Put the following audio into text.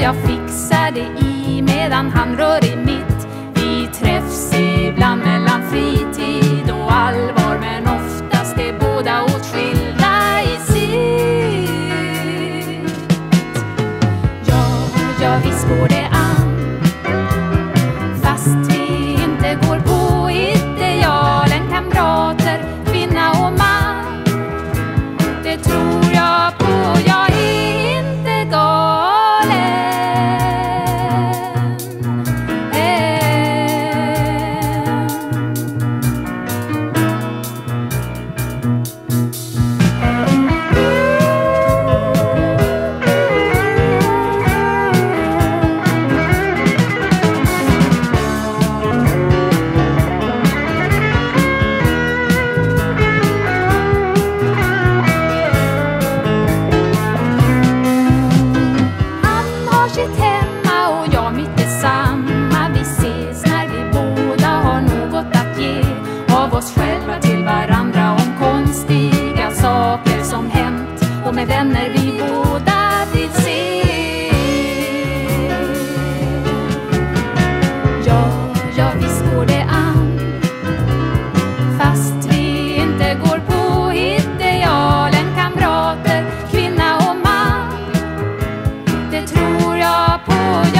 jag fixar det i medan han rör i mitt. Vi träffs ibland vänner vi båda vill se Ja, ja visst går det an. Fast vi inte går på idealen Kamrater, kvinna och man. Det tror jag på.